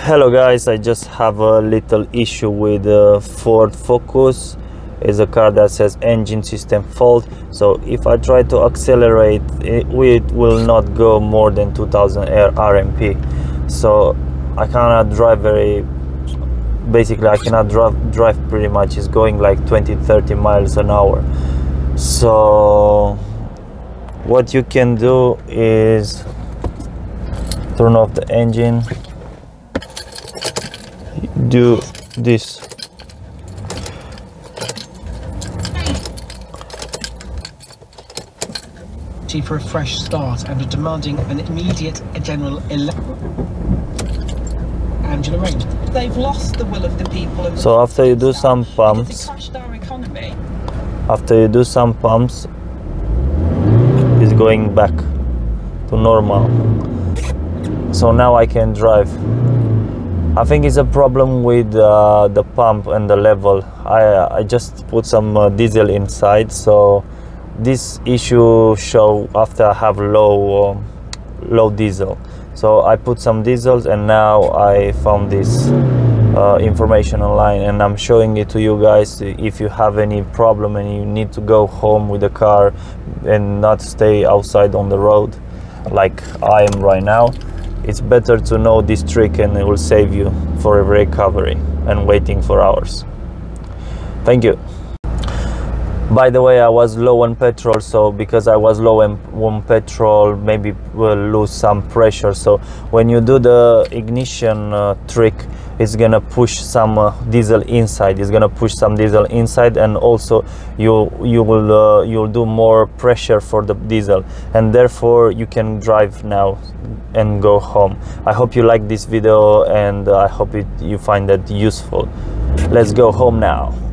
hello guys. I just have a little issue with the ford focus. Is a car that says engine system fault. So if i try to accelerate it, it will not go more than 2000 rmp so i cannot drive very basically i cannot drive drive pretty much. It's going like 20 30 miles an hour. So what you can do is turn off the engine do this for a fresh start and are demanding an immediate general election. Angela Rain. They've lost the will of the people. so after you do some pumps crashed our economy. after you do some pumps it's going back to normal so now I can drive I think it's a problem with uh, the pump and the level. I, I just put some uh, diesel inside so this issue show after I have low um, low diesel. So I put some diesels and now I found this uh, information online and I'm showing it to you guys. If you have any problem and you need to go home with the car and not stay outside on the road like I am right now it's better to know this trick and it will save you for a recovery and waiting for hours. Thank you by the way i was low on petrol so because i was low on, on petrol maybe will lose some pressure. So when you do the ignition uh, trick it's gonna push some uh, diesel inside. It's gonna push some diesel inside and also you you will uh, you'll do more pressure for the diesel. And therefore you can drive now and go home. I hope you like this video and i hope it, you find that useful. Let's go home now